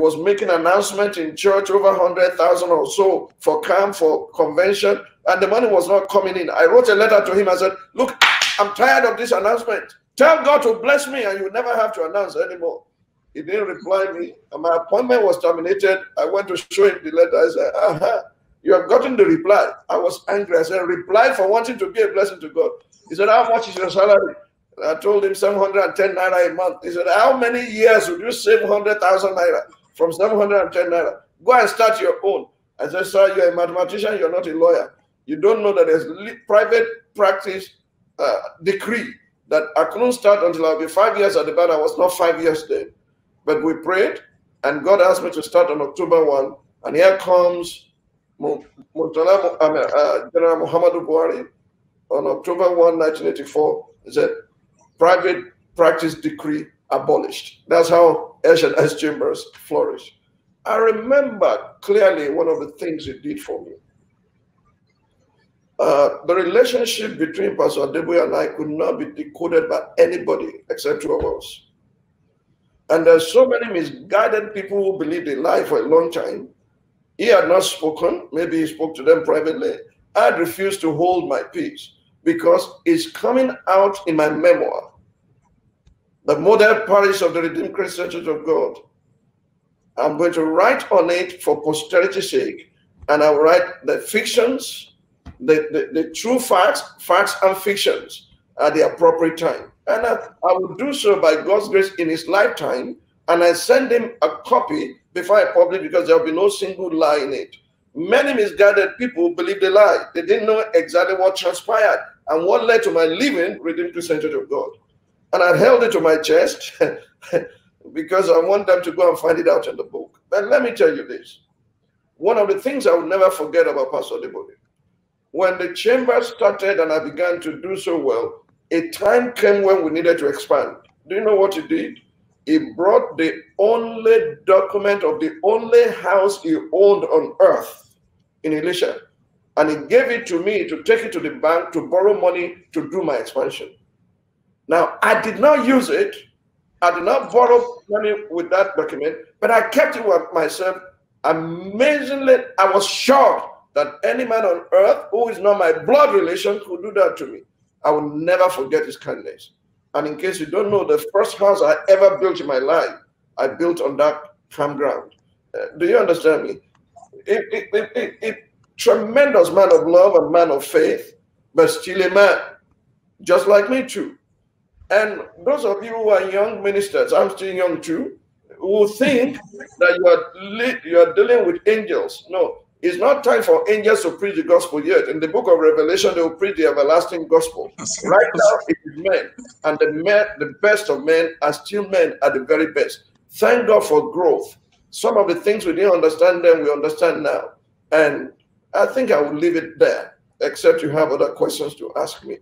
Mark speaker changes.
Speaker 1: was making announcement in church over 100,000 or so for camp, for convention, and the money was not coming in. I wrote a letter to him. I said, Look, I'm tired of this announcement. Tell God to bless me, and you never have to announce anymore. He didn't reply me, and my appointment was terminated. I went to show him the letter. I said, uh-huh, you have gotten the reply. I was angry. I said, reply for wanting to be a blessing to God. He said, how much is your salary? I told him 710 naira a month. He said, how many years would you save 100,000 naira from 710 naira? Go and start your own. As i said, sir, you're a mathematician, you're not a lawyer. You don't know that there's private practice uh, decree that I couldn't start until I'll be five years at the bar. I was not five years then. But we prayed, and God asked me to start on October 1. And here comes uh, General Muhammadu Buhari on October 1, 1984. He said, private practice decree abolished. That's how S. Chambers flourished. I remember clearly one of the things he did for me. Uh, the relationship between Pastor Adeboye and I could not be decoded by anybody except two of us. And there's so many misguided people who believed in life for a long time. He had not spoken. Maybe he spoke to them privately. I refused to hold my peace because it's coming out in my memoir. The model parish of the Redeemed Christian Church of God. I'm going to write on it for posterity's sake, and I'll write the fictions, the, the, the true facts, facts and fictions at the appropriate time. And I, I will do so by God's grace in his lifetime. And I send him a copy before I publish because there will be no single lie in it. Many misguided people believe the lie. They didn't know exactly what transpired and what led to my leaving Redeemed Christian Church of God. And I held it to my chest because I want them to go and find it out in the book. But let me tell you this. One of the things I will never forget about Pastor Adeboye, when the chamber started and I began to do so well, a time came when we needed to expand. Do you know what he did? He brought the only document of the only house he owned on earth in Elisha, and he gave it to me to take it to the bank to borrow money to do my expansion. Now, I did not use it. I did not borrow money with that document, but I kept it with myself. Amazingly, I was shocked that any man on earth who is not my blood relation could do that to me. I will never forget his kindness. And in case you don't know, the first house I ever built in my life, I built on that campground. Uh, do you understand me? It, it, it, it, tremendous man of love and man of faith, but still a man, just like me too. And those of you who are young ministers, I'm still young too, who think that you are you are dealing with angels. No, it's not time for angels to preach the gospel yet. In the book of Revelation, they will preach the everlasting gospel. Right now, it is men, and the men, the best of men, are still men at the very best. Thank God for growth. Some of the things we didn't understand then, we understand now. And I think I will leave it there, except you have other questions to ask me.